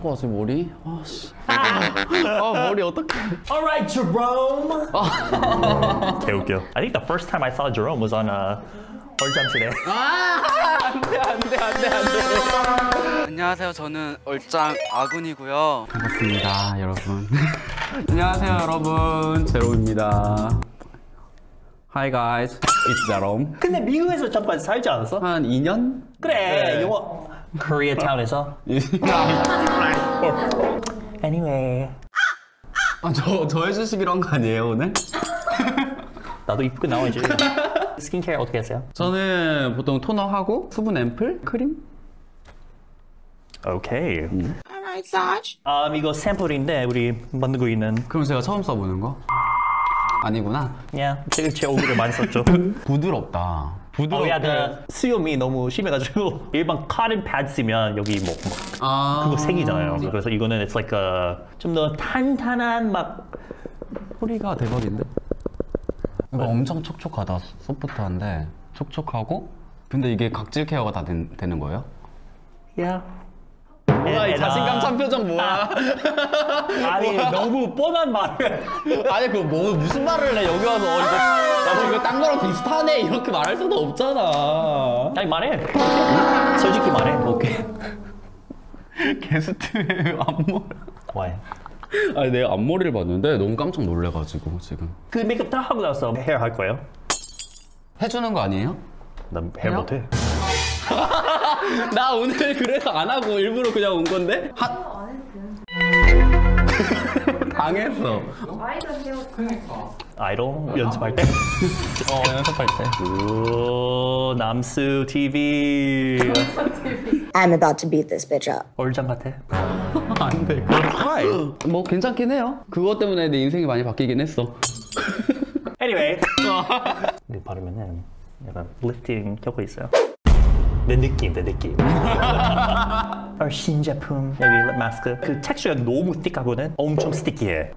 어떡하지 머리? 아씨. 아 머리 어떡해. All right, Jerome. 개웃겨. I think the first time I saw Jerome was on uh, 얼짱시대. 안돼 안돼 안돼 안돼. 안녕하세요. 저는 얼짱 아군이고요. 반갑습니다 여러분. 안녕하세요 여러분 제롬입니다. Hi guys, it's Jerome. 근데 미국에서 잠깐 살지 않았어? 한 2년? 그래, 영어. 코리아타운에서. Anyway. 아 저 저 해주시기로 한 거 아니에요 오늘? 나도 이쁘게 나와야지. 스킨케어 어떻게 하세요? 저는 보통 토너하고 수분 앰플, 크림. 오케이. 아 이거 샘플인데 우리 만들고 있는 그럼 제가 처음 써보는 거? 아니구나. 그냥 제가 제 얼굴에 많이 썼죠. 부드럽다. 어, 부드럽게. 약간 수염이 너무 심해가지고 일반 패드 쓰면 여기 뭐, 뭐 아 그거 생기잖아요. 그래서 이거는 it's like a 좀더 탄탄한 막 소리가 대박인데? 이거 엄청 촉촉하다. 소프트한데 촉촉하고. 근데 이게 각질 케어가 다 된- 되는 거예요? 야. 뭐야 이 자신감 찬 표정 뭐야? 아니 너무 뻔한 말을 아니 그거 뭐 무슨 말을 해 여기 와서 어, 이거 나 이거 딴 거랑 비슷하네 이렇게 말할 수도 없잖아. 아니 말해 솔직히 말해 오케이 게스트의 앞머리. 와이 아니 내가 앞머리를 봤는데 너무 깜짝 놀래가지고 지금. 그 메이크업 다 하고 나서 헤어 할 거예요? 해주는 거 아니에요? 난 헤어 해요? 못해 나 오늘 그래서 안 하고 일부러 그냥 온 건데? 하... 당했어. 아이돌 연습할 때? 어 연습할 때 오, 남수 TV I'm about to beat this bitch up. 얼짱 같아 안 돼. 뭐 괜찮긴 해요. 그것 때문에 내 인생이 많이 바뀌긴 했어. anyway 바르면은 약간 리프팅 효과 있어요 내 느낌 내 느낌. 어, 신제품. 여기 lip mask. 그 텍스처가 너무 띡하고는 엄청 sticky해.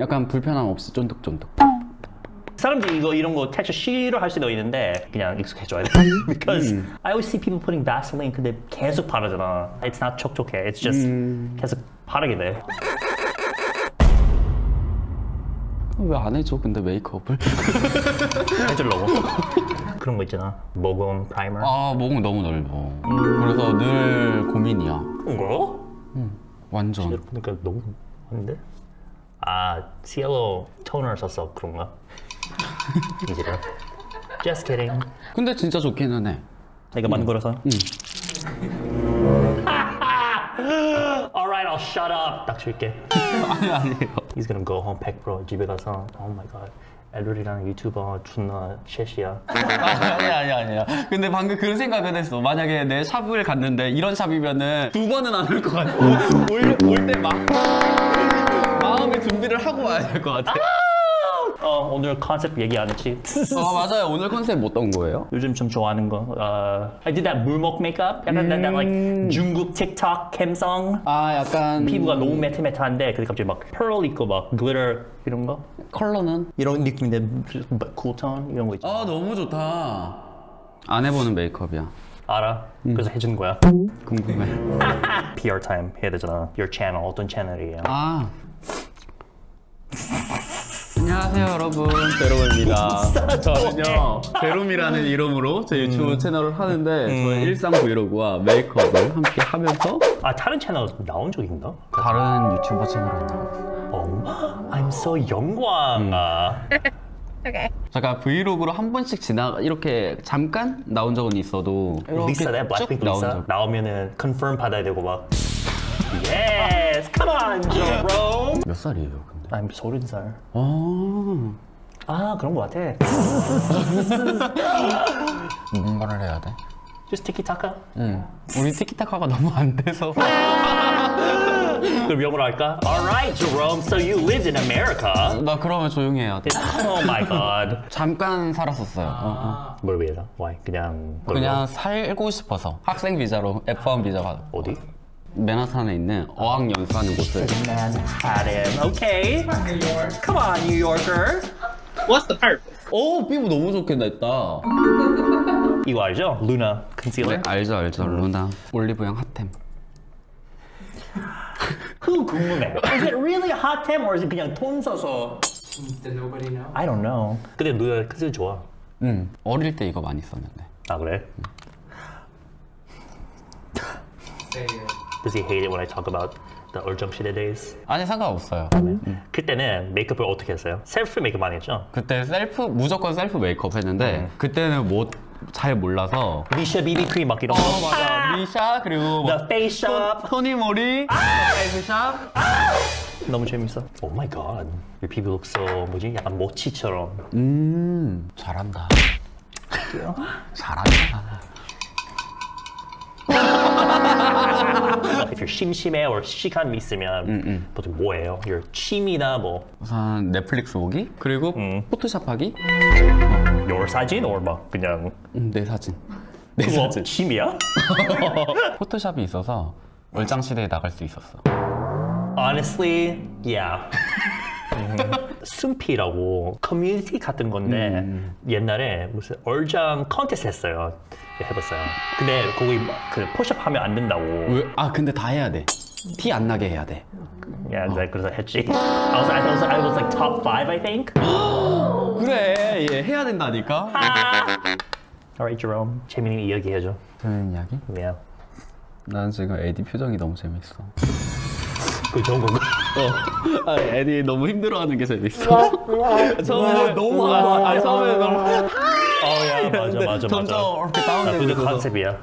약간 불편함 없이 쫀득쫀득. 사람들이 이거 이런 거 텍스처 싫어할 수도 있는데 그냥 익숙해져야 돼 because I always see people putting Vaseline 근데 계속 바르잖아. It's not 촉촉해. It's just 계속 바르게 돼. 왜 안 해줘? 근데 메이크업을? 해주려고 그런 거 있잖아 모공 primer 아 모공은 너무 넓어. 그래서 늘 고민이야. 뭐? 완전. 보니까 너무 많은데? 아, 시엘로 토너를 썼어 그런가? 이제는 Just kidding 근데 진짜 좋기는 해. 내가 만든 거라서 Alright, I'll shut up 딱 줄게 아니 아니에요. He's gonna go home 100% 집에 가서 Oh my god 애들이랑 유튜버 존나 셋이야 아니 아니 아니야. 근데 방금 그런 생각은 했어. 만약에 내 샵을 갔는데 이런 샵이면은 두 번은 안 올 것 같아. 올때 막 마음의 준비를 하고 와야 될 것 같아. 어, 오늘 컨셉 얘기 안 했지? 아 맞아요. 오늘 컨셉 어떤 거예요? 요즘 좀 좋아하는 거 uh, I did that 물먹 메이크업 약간 that, that like 중국 틱톡 감성 아 약간 피부가 너무 matte matte한데 근데 갑자기 막 펄 있고 막 glitter 이런 거 컬러는? 이런 느낌인데 cool tone 이런 거 있잖아 아 너무 좋다. 안 해보는 메이크업이야. 알아 그래서 해준 거야 궁금해. PR 타임 해야 되잖아 Your channel 어떤 채널이에요 아. 안녕하세요 여러분. 제롬입니다. 저는요 제롬이라는 이름으로 제 유튜브 채널을 하는데 저의 일상 브이로그와 메이크업을 함께 하면서 아 다른 채널 나온 적 있나? 다른 유튜버 채널에 나왔어요. 어, I'm so 영광. 아 잠깐 vlog로 한 번씩 지나 이렇게 잠깐 나온 적은 있어도 리사네 쭉 블랙핑크 나온 리사 적. 나오면은 confirm 받아야 되고 막. Yes, come on, Jerome. 몇 살이에요? I'm 서른 살. 아 아 그런 거 같아. 무슨 말을 해야 돼? Just taka. 응 우리 티키타카가 너무 안 돼서 그 그럼 영어로 할까? Alright, Jerome. So you lived in America. 나 그러면 조용히 해야 돼. Oh my god. 잠깐 살았었어요. 어, 어. 뭘 위해서? Why? 그냥 그냥 살고 싶어서 학생 비자로 F1 비자 받아. 어디? 맨하탄에 있는 어학 연수하는 곳을 Manhattan. Okay. Come on, New Yorker. What's the purpose? 오 피부 너무 좋겠다 했다. 이거 알죠? 루나 컨실러. 네, 알죠 알죠 루나 올리브영 핫템. 그거 궁금해. Is it really a hot템 or is it 그냥 돈 써서? Did nobody know? I don't know. 근데 누가 컨실러 좋아. 응 어릴 때 이거 많이 썼는데. 아 그래? Say it. Does he hate it when I talk about the 얼짱시대 days? 아니 상관없어요. 그때는 메이크업을 어떻게 했어요? 셀프 메이크업 많이 했죠? 그때 셀프 무조건 셀프 메이크업 했는데 그때는 뭐 잘 몰라서. 미샤 BB 크림 막 이런 거. 어 맞아 미샤 그리고 The Face Shop. 토니모리 페이스샵 너무 재밌어. Oh my god. Your 피부 looks so 뭐지? 약간 모치처럼. 음 잘한다. 잘한다. If you're 심심해 or 시간 있으면 보통 뭐예요? Your 취미나 뭐 우선 넷플릭스 보기 그리고 포토샵 하기 your 사진 or 막 그냥 음, 내 사진 내 그거 사진 취미야? 포토샵이 있어서 얼짱 시대에 나갈 수 있었어. Honestly, yeah. 음, 순피라고 커뮤니티 같은 건데 옛날에 무슨 얼짱 컨테스트 했어요. 해봤어요. 근데 거기 막 그 포샵 하면 안 된다고. 왜? 아 근데 다 해야 돼. 티 안 나게 해야 돼. 야, 네, 그래서 했지. I was, I was, I was like top five, I think. 그래, 얘 해야 된다니까. Alright, Jerome. 재밌는 이야기 해줘. 재밌는 이야기? Yeah. 난 지금 에디 표정이 너무 재밌어. 그 좋은 건가? 어, 아, 에디 너무 힘들어하는 게 재밌어. 처음에 너무 아, 아니 처음에 너무 어, 야, 맞아, 맞아, 맞아. 점점 이렇게 아, 다운되고 그게 있어서. 컨셉이야.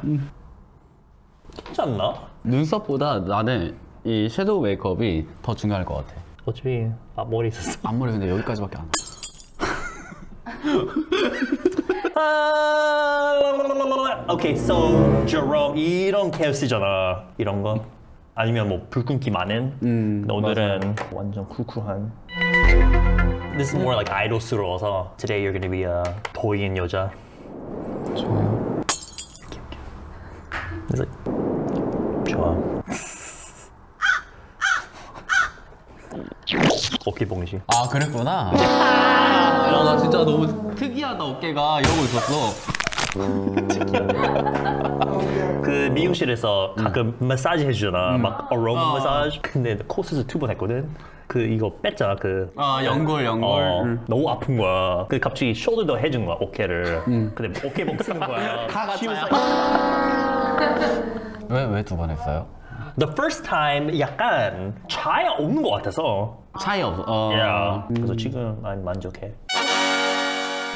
괜지 않나? 눈썹보다 나는 이 섀도우 메이크업이 더 중요할 것 같아. 어차피 앞머리 있었어. 앞머리 근데 여기까지밖에 안 나. 오케이, so Jerome 이런 케어 쓰잖아. 이런 거. 아니면 뭐 붉은기 많은. 음, 근데 오늘은 완전 쿨쿨한. This is more like 아이돌스러워서 Today you're gonna be a 보이는 여자. 좋아요. 그래서 좋아. 어깨 봉지. 아 그랬구나. 야, 나 진짜 너무 특이하다 어깨가 이러고 있었어. 그 미용실에서 가끔 마사지 해주잖아. 막 어로마 마사지. 근데 코스에서 두번 했거든. 그 이거 뺐잖아. 그 아 연골 연골. 어, 응. 너무 아픈 거야. 그 갑자기 숄더도 해준 거야 어깨를. 근데 어깨 목 쓰는 거야. 다 같아요. 왜왜 두 번 했어요? The first time 약간 차이 없는 것 같아서. 차이 없어. 어. 야. 그래서 지금 난 만족해.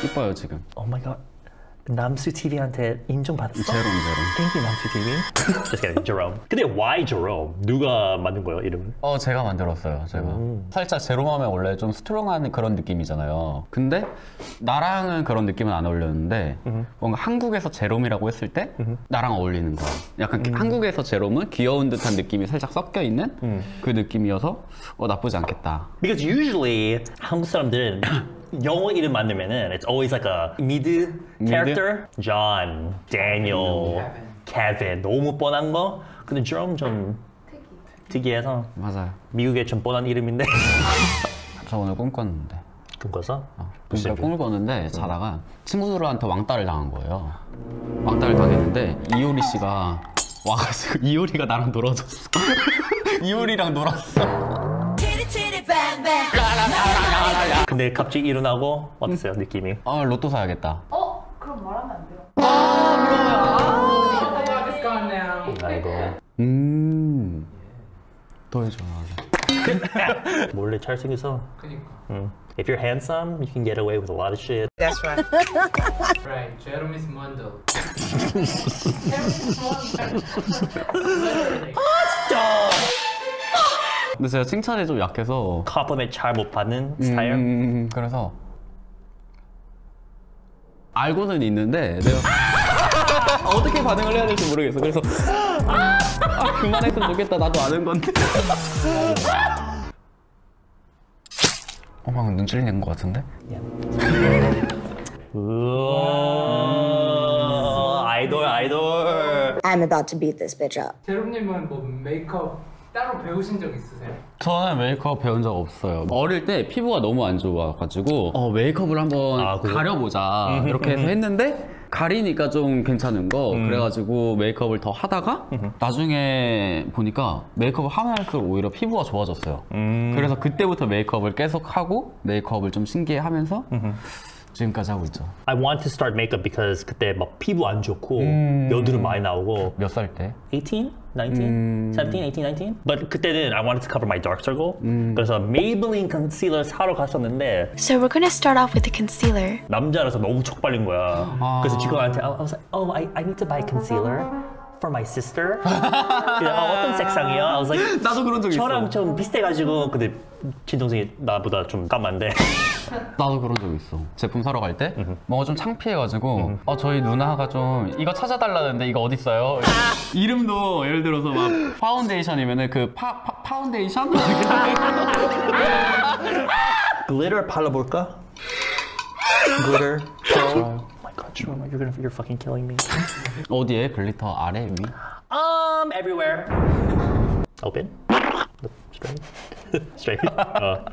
이뻐요 지금. Oh my god. 남수 TV한테 인정받았어. 제롬 제롬. Thank you 남수 TV. Just kidding. Jerome. 근데 why Jerome? 누가 만든 거예요 이름을? 어 제가 만들었어요 제가 살짝 제롬하면 원래 좀 스트롱한 그런 느낌이잖아요 근데 나랑은 그런 느낌은 안 어울렸는데 뭔가 한국에서 제롬이라고 했을 때 나랑 어울리는 거야 약간 한국에서 제롬은 귀여운 듯한 느낌이 살짝 섞여 있는 그 느낌이어서 어 나쁘지 않겠다 Because usually 한국 사람들은 영어 이름 만들면은 it's always like a 미드 character. John, Daniel, Kevin. 너무 뻔한 거. 근데 Jerome 좀 특이해서 맞아요 미국에 좀 뻔한 이름인데. 저 오늘 꿈꿨는데 꿈꿔서? 진짜 꿈을 꿨는데 자다가 친구들한테 왕따를 당한 거예요 왕따를 당했는데 이효리 씨가 와가지고 이효리가 나랑 놀아줬어 이효리랑 놀았어 근데 갑자기 일어나고 어땠어요 느낌이? 아 로또 사야겠다 어? 그럼 말하면 안 돼요. Oh, gone now. 아이고 음. 더 해줘. 몰래 잘생겨서. 그니까. 응. If you're handsome, you can get away with a lot of shit. Right. Jerome is Mondo. Literally. 근데 제가 칭찬에 좀 약해서. compliment 잘못 받는 스타일. 음, 그래서 알고는 있는데 내가 어떻게 반응을 해야 될지 모르겠어. 그래서 아, 그만했으면 좋겠다. 나도 아는 건데. 어머, 눈질 낸것 같은데? 우와, 아이돌 아이돌. I'm about to beat this bitch up. 제롬님은 뭐 메이크업 따로 배우신 적 있으세요? 저는 메이크업 배운 적 없어요. 어릴 때 피부가 너무 안 좋아가지고 어, 메이크업을 한번 아? 가려보자 이렇게 해서 했는데 가리니까 좀 괜찮은 거 음. 그래가지고 메이크업을 더 하다가 나중에 보니까 메이크업을 하면 할수록 오히려 피부가 좋아졌어요. 음. 그래서 그때부터 메이크업을 계속 하고 메이크업을 좀 신기해하면서 지금까지 하고 있죠. I want to start makeup because 그때 막 피부 안 좋고 여드름 많이 나오고 몇 살 때? 18, 19, 17, 18, 19. But 그때는 I wanted to cover my dark circle. 그래서 Maybelline 컨실러 사러 갔었는데 So we're gonna start off with the concealer. 남자라서 너무 촉발린 거야. 그래서 직원한테 I was like, oh, I, I need to buy concealer For my sister. 그냥, 어, 어떤 색상이야? I was like, 나도 그런 적 있어. 저랑 좀 비슷해가지고 근데 친동생이 나보다 좀 까만데. 나도 그런 적 있어. 제품 사러 갈 때 뭔가 좀 창피해가지고 어 저희 누나가 좀 이거 찾아달라는데 이거 어디 있어요? 이름도 예를 들어서 막 파운데이션이면은 그 파, 파 파운데이션? Glitter 발라볼까? Glitter. Oh my god, Jerome, you're gonna, you're fucking killing me. 어디에 글리터 아래 위? Um, everywhere. Open. Look straight. straight. Uh.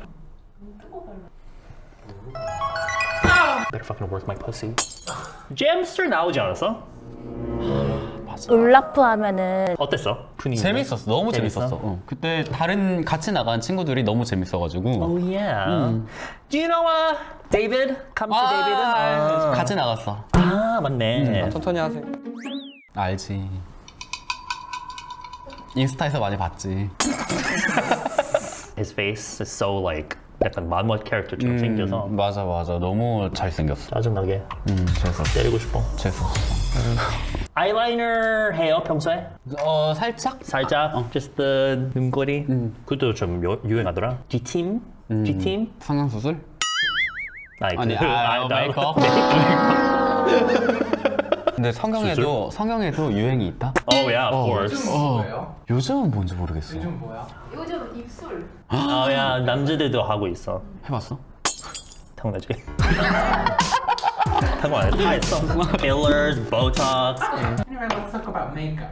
Better fucking work my pussy. 잼스터 나 않았어? 울라프 하면은 어땠어? 분위기. 재밌었어. 너무 재밌어? 재밌었어. 어. 그때 다른 같이 나간 친구들이 너무 재밌어가지고 Oh yeah. Do you know uh, David? Come to David? 아, 같이 나갔어. 아 맞네. 천천히 하세요. 알지. 인스타에서 많이 봤지. His face is so like 약간 만화 캐릭터처럼 생겨서 맞아 맞아. 너무 잘생겼어. 짜증나게 음, 재밌었어. 때리고 싶어. 재밌었어. 아이라이너 해요 평소에? 어 살짝? 살짝 just the 눈꼬리 그것도 좀 유, 유행하더라 G팀? G팀? 성형수술? 아니, 아니, 그- 아, 나- 메이크업? 근데 성형에도 성형에도 유행이 있다? Oh yeah, of course. 요즘 뭐예요? 요즘은 뭔지 모르겠어. 요즘 뭐야? 요즘 입술. 아, 야 남자들도 하고 있어. 해봤어? 당연하지. 당연 다 했어. Fillers, Botox. Anyway, let's talk about makeup.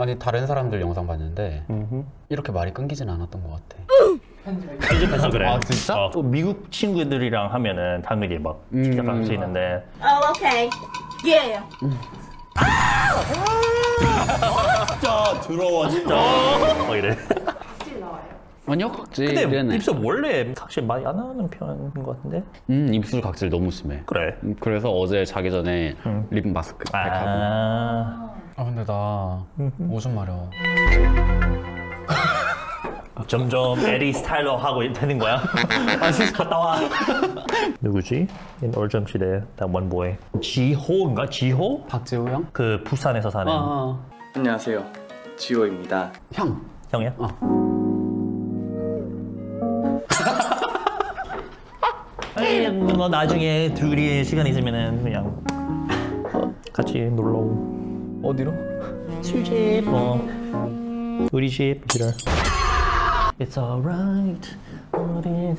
아니 다른 사람들 영상 봤는데 이렇게 말이 끊기진 않았던 것 같아. 편집해서 그래. 아, 진짜? 어, 또 미국 친구들이랑 하면은 당연히 막 직접 할수 있는데. Oh, okay. Yeah. 진짜 더러워 진짜. 뭐 이래. 아니요 각질. 근데 입술 원래 사실 많이 안 하는 편인 것 같은데. 음 입술 각질 너무 심해. 그래. 음, 그래서 어제 자기 전에 립 마스크 팩하고. 아. 아 근데 나 오줌 마려. 점점 에리 스타일로 하고 되는 거야? 아 진짜 갔다 와. 누구지? In 얼정시대 that one boy. 지호인가? 지호? 박재호 형? 그 부산에서 사는 아 안녕하세요. 지호입니다. 형. 형이야? 아 뭐 나중에 둘이 시간 있으면은 그냥 같이 놀러 오고. 어디로? 술집 뭐 우리 집 지랄. It's alright. kidding.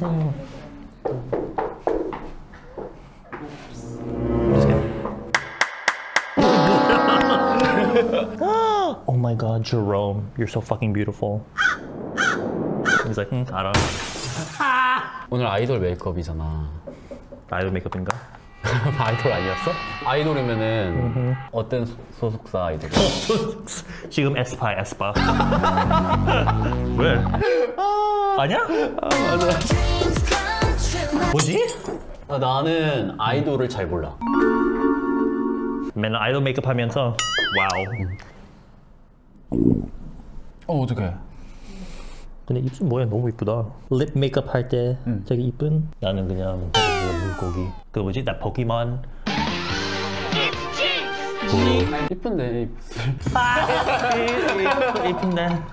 oh my god, Jerome, you're so fucking beautiful. He's like, 응, 알아. 오늘 아이돌 메이크업이잖아. 아이돌 메이크업인가? 아이돌 아니었어? 아이돌이면은 어떤 소- 소속사 아이돌? 지금 에스파, 에스파. 왜? 아니야? 뭐지? 아, 나는 아이돌을 잘 몰라. 맨날 아이돌 메이크업 하면서 wow. 어 어떡해. 근데 입술 뭐야 너무 이쁘다. lip 메이크업 할 때 되게 이쁜. 나는 그냥 물고기. 그 뭐지? 나 포기몬. 이쁜데 입술. 이쁜데.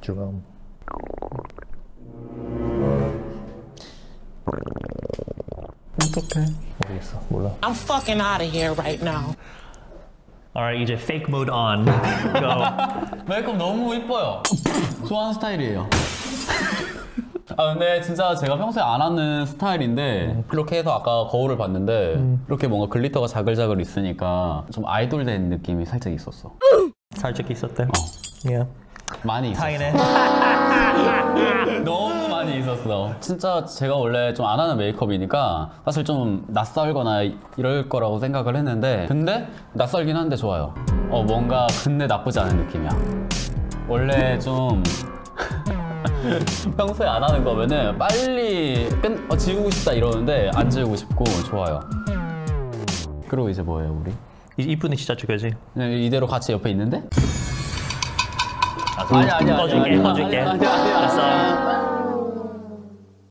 주럼. 어떡해. 모르겠어. 몰라. I'm fucking out of here right now. Alright, 이제 fake mode on. Go. 메이크업 너무 이뻐요. 좋아하는 스타일이에요. 아 근데 진짜 제가 평소에 안 하는 스타일인데 이렇게 해서 아까 거울을 봤는데 이렇게 뭔가 글리터가 자글자글 있으니까 좀 아이돌 된 느낌이 살짝 있었어. 살짝 있었대. Yeah. 많이 있었어. 타이네. 너무 많이 있었어. 진짜 제가 원래 좀 안 하는 메이크업이니까 사실 좀 낯설거나 이럴 거라고 생각을 했는데 근데 낯설긴 한데 좋아요. 어 뭔가 근데 나쁘지 않은 느낌이야. 원래 좀 평소에 안 하는 거면은 빨리 끝 어, 지우고 싶다 이러는데 안 지우고 싶고 좋아요. 그리고 이제 뭐예요 우리? 이쁜이 진짜 죽여지. 그냥 이대로 같이 옆에 있는데? 아니 아니, 아니, 꺼줄게, 아니, 꺼줄게. 아니, 아니, 아니, 아니. 알았어.